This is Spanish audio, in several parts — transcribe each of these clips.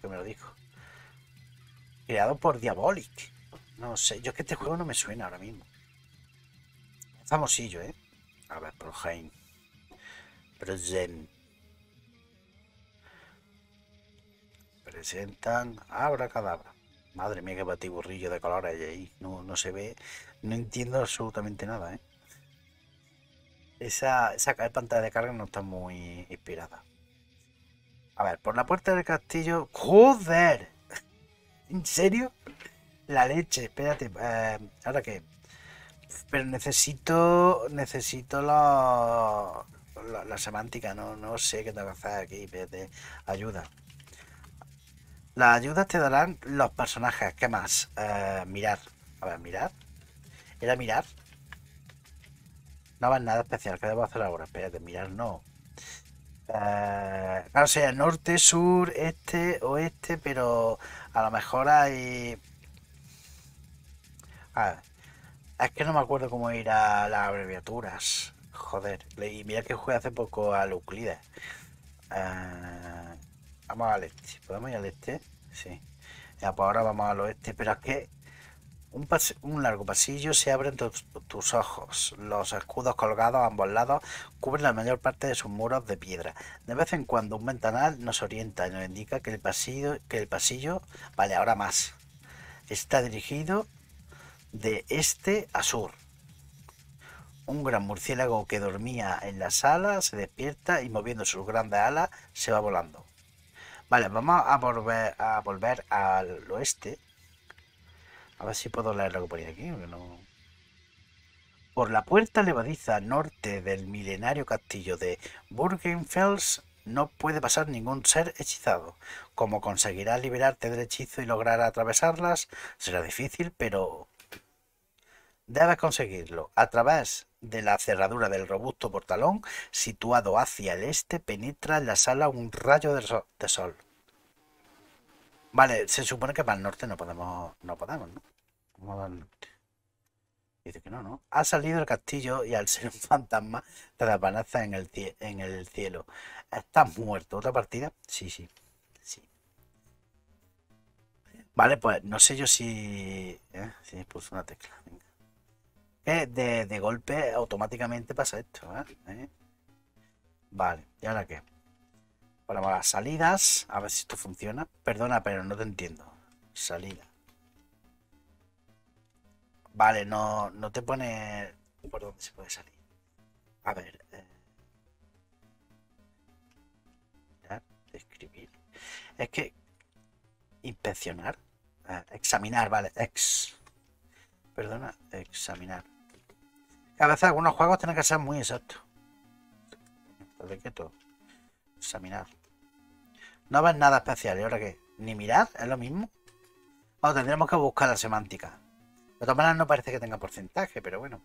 que me lo dijo. Creado por Diabolic. No sé, yo es que este juego no me suena ahora mismo. Famosillo, ¿eh? A ver, Proheim. Present. Presentan Abra Cadabra. Madre mía, qué batiburrillo de colores ahí. No, no se ve. No entiendo absolutamente nada, ¿eh? Esa, esa pantalla de carga no está muy inspirada. A ver, por la puerta del castillo. ¡Joder! ¿En serio? La leche, espérate. Eh, ¿Ahora qué? Pero necesito. Necesito la. La, semántica, no, no sé qué tengo que hacer aquí. Espérate. Ayuda. Las ayudas te darán los personajes. ¿Qué más? Eh, mirar. A ver, mirar. ¿Era mirar? No va nada especial. ¿Qué debo hacer ahora? Espérate, mirar no. Claro, sea norte, sur, este, oeste, pero a lo mejor hay. es que no me acuerdo cómo ir a las abreviaturas. Joder, y mira que jugué hace poco a Euclides. Eh, vamos al este. ¿Podemos ir al este? Sí. Ya, pues ahora vamos al oeste, pero es que un, largo pasillo se abre entre tus ojos. Los escudos colgados a ambos lados cubren la mayor parte de sus muros de piedra. De vez en cuando un ventanal nos orienta y nos indica que el pasillo, que el pasillo, vale, ahora más, está dirigido de este a sur. Un gran murciélago que dormía en la sala se despierta y moviendo sus grandes alas se va volando. Vale, vamos a volver a volver al oeste a ver si puedo leer algo por aquí, no... Por la puerta levadiza norte del milenario castillo de Burgenfels no puede pasar ningún ser hechizado. Como conseguirás liberarte del hechizo y lograr atravesarlas, será difícil, pero debes conseguirlo. A través de la cerradura del robusto portalón, situado hacia el este, penetra en la sala un rayo de sol. Vale, se supone que para el norte no podemos, no podemos, ¿no? Vamos al norte. Dice que no, ¿no? Ha salido el castillo y al ser un fantasma te desvanece en el, en el cielo. Estás muerto. ¿Otra partida? Sí, sí. Sí. Vale, pues no sé yo si... ¿eh? Si pulso una tecla. Venga. de, de, golpe automáticamente pasa esto, ¿eh? ¿Eh? Vale, ¿y ahora qué? Ponemos las salidas, a ver si esto funciona. Perdona, pero no te entiendo. Salida. Vale, no, no te pone por dónde se puede salir. A ver. Eh, escribir. Es que inspeccionar. Eh, examinar, vale. Ex. Perdona, examinar. A veces algunos juegos tienen que ser muy exactos. ¿De quieto? Examinar. No ves nada especial. ¿Y ahora qué? ¿Ni mirar? ¿Es lo mismo? O tendremos que buscar la semántica. De todas maneras no parece que tenga porcentaje, pero bueno.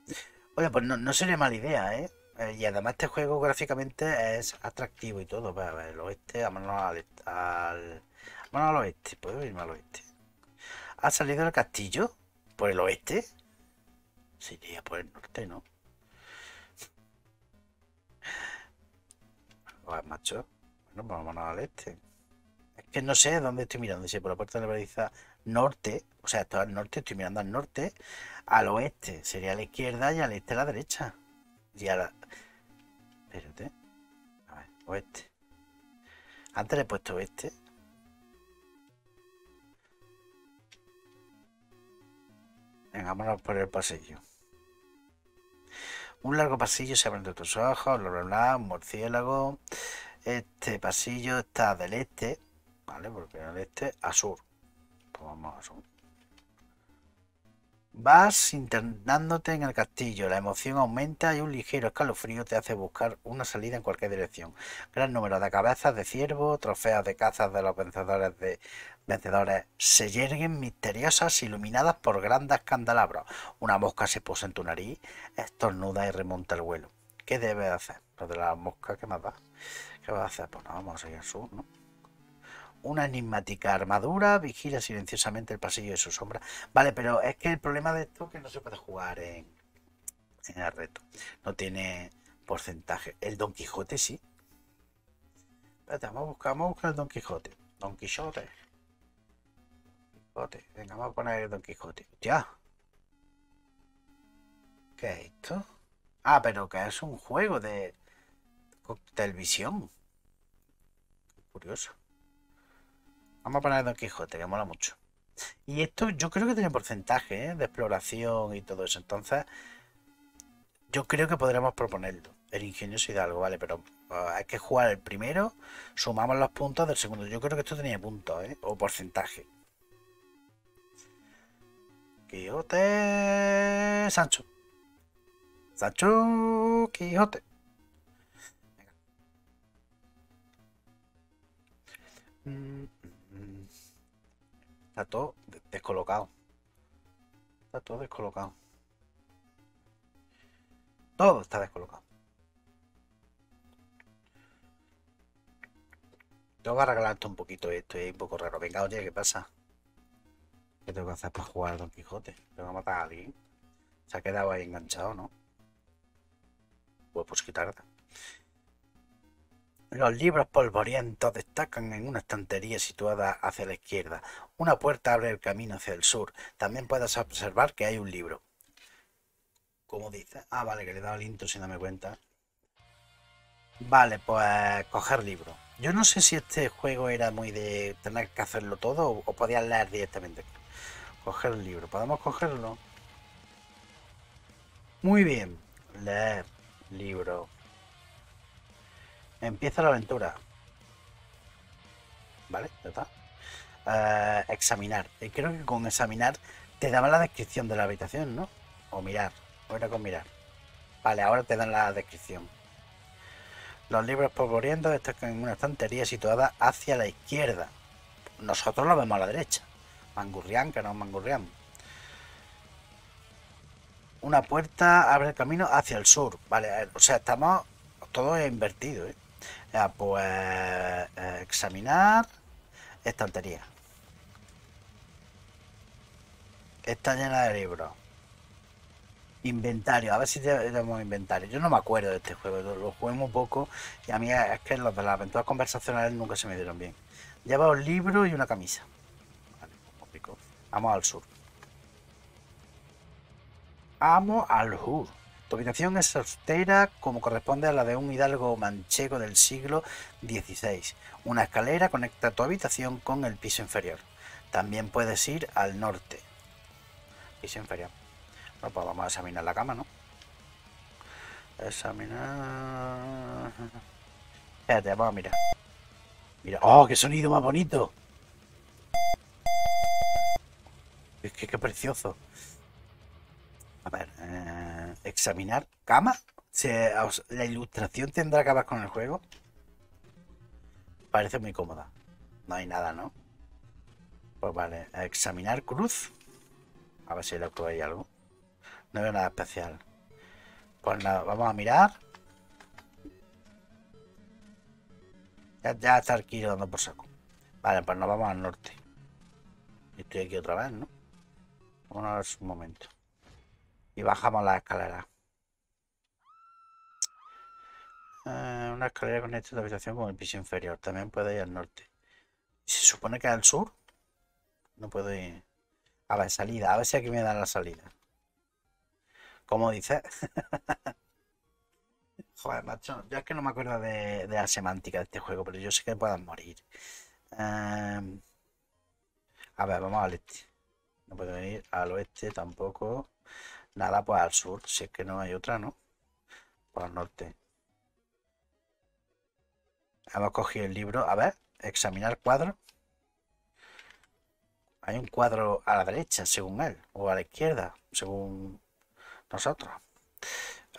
Oye, pues no, sería mala idea, ¿eh? ¿eh? Y además este juego gráficamente es atractivo y todo. A ver, el oeste, vámonos al, vámonos al oeste. Puedo irme al oeste. ¿Ha salido el castillo? ¿Por el oeste? Sería por el norte, ¿no? Pues, macho. Bueno, pues vámonos al este que no sé dónde estoy mirando. Si por la puerta de la baliza norte, o sea, esto al norte, estoy mirando al norte, al oeste sería a la izquierda y al este a la derecha. Y a la. Espérate. A ver, oeste. Antes le he puesto oeste. Venga, vámonos por el pasillo. Un largo pasillo se abre entre tus ojos, bla bla bla, un murciélago. Este pasillo está del este ¿vale? Porque el este a sur. Pues vamos a sur. Vas internándote en el castillo, la emoción aumenta y un ligero escalofrío te hace buscar una salida en cualquier dirección. Gran número de cabezas de ciervo, trofeos de cazas de los vencedores de vencedores se yerguen misteriosas iluminadas por grandes candelabros. Una mosca se posa en tu nariz, estornuda y remonta el vuelo. ¿Qué debes hacer? Lo de la mosca, ¿qué más da? ¿Qué vas a hacer? Pues no, vamos a ir al sur, ¿no? Una enigmática armadura vigila silenciosamente el pasillo de su sombra. Vale, pero es que el problema de esto es que no se puede jugar en, en el reto. No tiene porcentaje. El Don Quijote sí. Espérate, vamos a buscar, vamos a buscar el Don Quijote. Don Quijote. Quijote. Venga, vamos a poner Don Quijote. Ya. ¿Qué es esto? Ah, pero que es un juego de televisión. Curioso. Vamos a poner Don Quijote, que mola mucho. Y esto yo creo que tiene porcentaje ¿eh? de exploración y todo eso. Entonces, yo creo que podremos proponerlo. El ingenioso Hidalgo, vale, pero ah, hay que jugar el primero, sumamos los puntos del segundo. Yo creo que esto tenía puntos, ¿eh? O porcentaje. Quijote Sancho. Sancho Quijote. Mm, mm. Está todo descolocado. Está todo descolocado. Todo está descolocado. Tengo que arreglarte un poquito esto, es un poco raro. Venga, oye, ¿qué pasa? ¿Qué tengo que hacer para jugar a Don Quijote? ¿Tengo que matar a alguien? Se ha quedado ahí enganchado, ¿no? Pues pues quitarla. Los libros polvorientos destacan en una estantería situada hacia la izquierda. Una puerta abre el camino hacia el sur. También puedes observar que hay un libro. ¿Cómo dice? Ah, vale, que le he dado el intro sin darme cuenta. Vale, pues coger libro. Yo no sé si este juego era muy de tener que hacerlo todo o, podías leer directamente. Coger el libro. ¿Podemos cogerlo? Muy bien. Leer libro. Empieza la aventura. ¿Vale? Ya está. Eh, examinar. Eh, creo que con examinar te daba la descripción de la habitación, ¿no? O mirar. O era con mirar. Vale, ahora te dan la descripción. Los libros polvorientos están en una estantería situada hacia la izquierda. Nosotros lo vemos a la derecha. Mangurrián, que no es Mangurrián. Una puerta abre el camino hacia el sur. Vale, o sea, estamos todo invertido. ¿eh? Pues eh, examinar estantería. Está llena de libros. Inventario, a ver si tenemos inventario. Yo no me acuerdo de este juego, lo, jugué muy poco y a mí es que los de las aventuras conversacionales nunca se me dieron bien. Lleva un libro y una camisa. Vamos al sur. Vamos al sur. Habitación es austera como corresponde a la de un hidalgo manchego del siglo XVI. Una escalera conecta tu habitación con el piso inferior. También puedes ir al norte. Piso inferior. Bueno, pues vamos a examinar la cama, ¿no? Examinar... Espérate, vamos a mirar. Mira, ¡oh, qué sonido más bonito! Es que qué precioso. Examinar cama. ¿La ilustración tendrá que ver con el juego? Parece muy cómoda. No hay nada, ¿no? Pues vale, examinar cruz. A ver si le hay algo. No veo nada especial. Pues nada, vamos a mirar. Ya, ya está aquí dando por saco. Vale, pues nos vamos al norte. Estoy aquí otra vez, ¿no? Vámonos un momento y bajamos la escalera. Eh, una escalera con esta habitación con el piso inferior. También puede ir al norte. se supone que al sur? No puedo ir. A ver, salida. A ver si aquí me dan la salida. ¿Cómo dice? Joder, macho. Yo es que no me acuerdo de, la semántica de este juego, pero yo sé que puedan morir. Em, a ver, vamos al este. No puedo ir al oeste tampoco. Nada, pues al sur, si es que no hay otra, ¿no? Por el norte. Hemos cogido el libro. A ver, examinar cuadro. Hay un cuadro a la derecha, según él, o a la izquierda, según nosotros.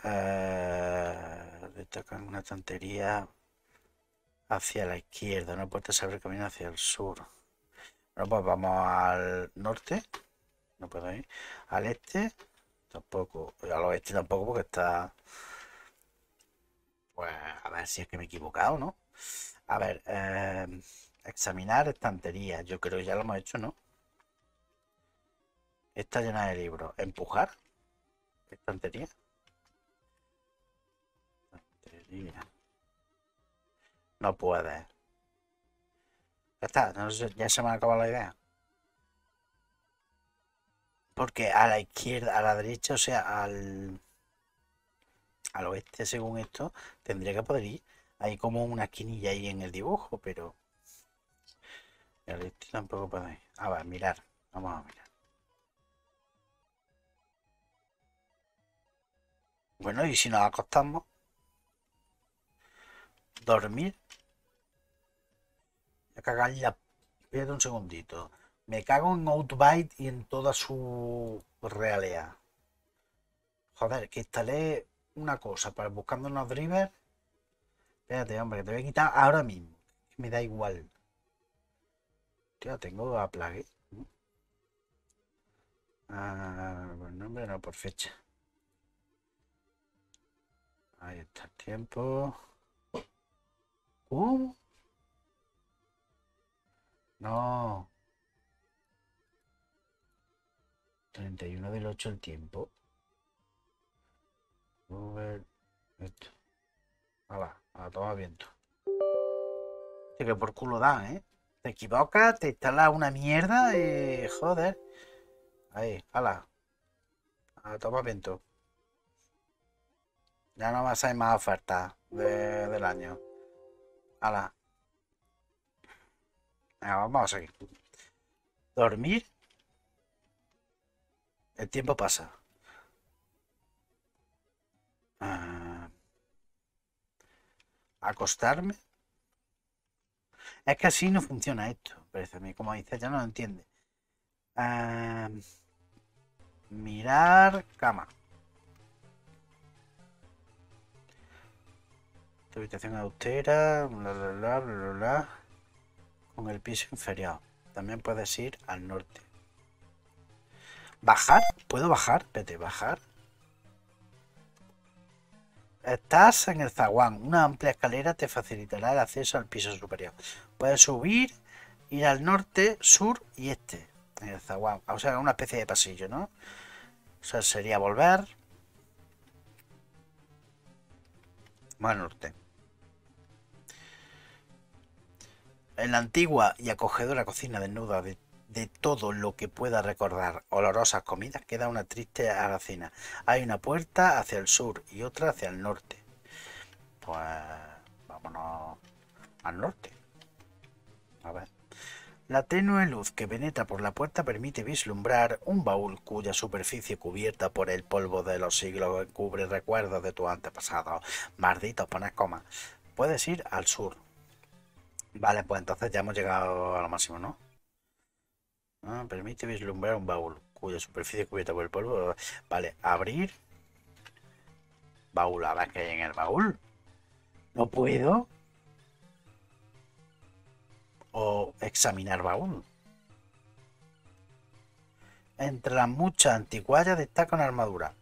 Eh, destacan una tontería hacia la izquierda. No puede saber camino hacia el sur. Bueno, pues vamos al norte. No puedo ir. Al este. Tampoco. Al oeste tampoco porque está... Pues a ver si es que me he equivocado, ¿no? A ver, em, examinar estantería. Yo creo que ya lo hemos hecho, ¿no? Está llena de libros. Empujar. Estantería. Estantería. No puede. Ya está, ya se me ha acabado la idea. Porque a la izquierda, a la derecha, o sea, al, al oeste, según esto, tendría que poder ir. Hay como una esquinilla ahí en el dibujo, pero... Este tampoco puede ir. A ver, mirar. Vamos a mirar. Bueno, y si nos acostamos, dormir. Me cagar la. Espérate un segundito. Me cago en Outbite y en toda su realidad. Joder, que instalé una cosa para buscando unos drivers. Espérate, hombre, que te voy a quitar ahora mismo. Me da igual. Tío, tengo a plague. Ah, por nombre no, por fecha. Ahí está el tiempo. ¿Cómo? No. 31 del 8 el tiempo. Ver esto. Hala, a tomar viento. Que por culo da, ¿eh? Te equivocas, te instala una mierda y joder. Ahí, hala. A tomar viento. Ya no vas a más ofertas del año. Hala. vamos a seguir. Dormir. El tiempo pasa. Ah. Acostarme. Es que así no funciona esto, parece. Como dice, ya no lo entiende. Mirar cama. habitación austera, bla, bla, bla, bla, bla, con el piso inferior. También puedes ir al norte. ¿Bajar? ¿Puedo bajar? Vete, bajar. Estás en el zaguán. Una amplia escalera te facilitará el acceso al piso superior. Puedes subir, ir al norte, sur y este. En el zaguán. O sea, una especie de pasillo, ¿no? O sea, sería volver. Más norte. En la antigua y acogedora cocina desnuda de, de, todo lo que pueda recordar olorosas comidas queda una triste alacena. Hay una puerta hacia el sur y otra hacia el norte. Pues vámonos al norte. A ver. La tenue luz que penetra por la puerta permite vislumbrar un baúl cuya superficie cubierta por el polvo de los siglos cubre recuerdos de tu antepasado. Malditos, pones coma. Puedes ir al sur, Vale, pues entonces ya hemos llegado a lo máximo, ¿no? Ah, permite vislumbrar un baúl cuya superficie cubierta por el polvo. Vale, abrir. Baúl, a ver qué hay en el baúl. No puedo. O examinar baúl. Entre las muchas antiguallas destaca una armadura.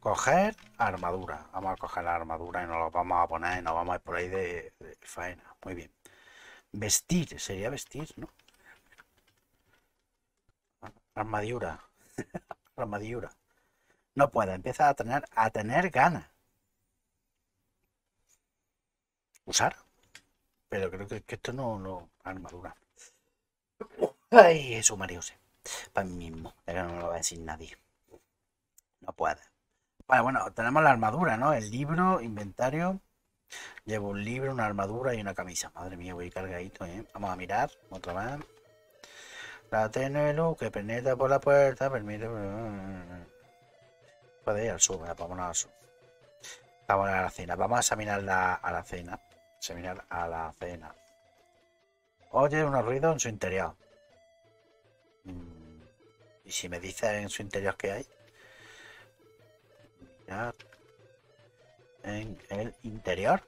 Coger armadura. Vamos a coger la armadura y nos lo vamos a poner y nos vamos a ir por ahí de, faena. Muy bien. Vestir, sería vestir, ¿no? Armadura. armadura. No puede, empieza a tener, a tener ganas. Usar. Pero creo que, esto no, no, armadura. Ay, eso Mario Para mí mismo, pero no lo va a decir nadie. No puede. Bueno, tenemos la armadura, ¿no? El libro, inventario. Llevo un libro, una armadura y una camisa. Madre mía, voy cargadito, ¿eh? Vamos a mirar otra vez. La tenue que penetra por la puerta permite... Puede ir al sur, vámonos al sur. Vamos a la cena. Vamos a examinar la, a la cena. Examinar a la cena. Oye unos ruidos en su interior. Mm, ¿Y si me dice en su interior qué hay? en el interior.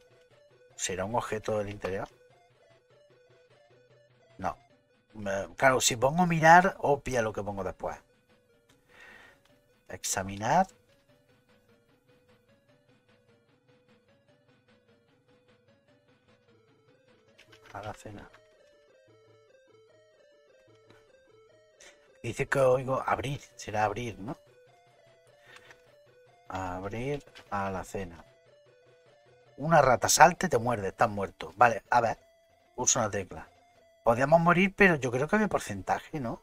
¿Será un objeto del interior? Claro, si pongo mirar, obvia lo que pongo después. Examinar. A la cena. Dice que oigo abrir, será abrir, ¿no? Abrir a la cena. Una rata salte, te muerde, estás muerto. Vale, a ver. Usa una tecla. Podíamos morir, pero yo creo que había porcentaje, ¿no?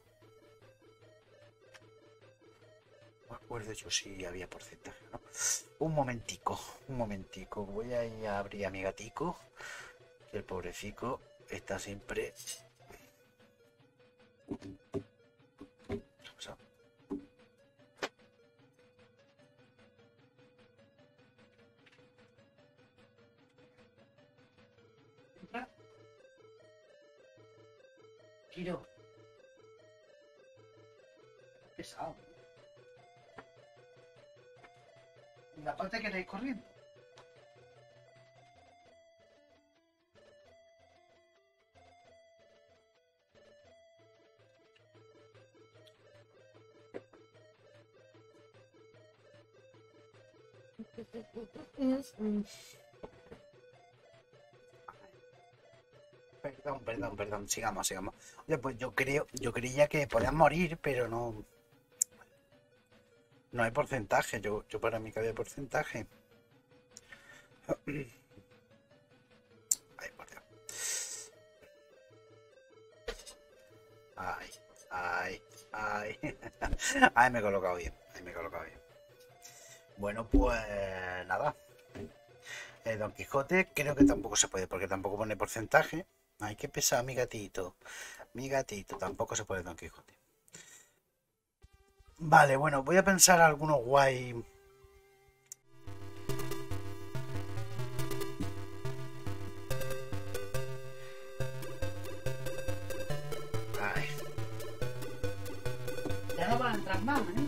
No acuerdo yo si había porcentaje, ¿no? Un momentico, un momentico. Voy a ir a abrir a mi gatico. el pobrecico está siempre... la parte que estáis corriendo? Perdón, perdón, perdón, sigamos, sigamos. Oye, pues yo creo, yo creía que podían morir, pero no. No hay porcentaje, yo, para mí que había porcentaje. Ay, por Dios. Ay, ay, ay. Me he colocado bien, ay, me he colocado bien. Bueno, pues nada. Eh, Don Quijote creo que tampoco se puede, porque tampoco pone porcentaje. Ay, qué pesado mi gatito. Mi gatito, tampoco se puede Don Quijote. Vale, bueno, voy a pensar alguno guay. Ay. Ya no van a entrar más, ¿eh?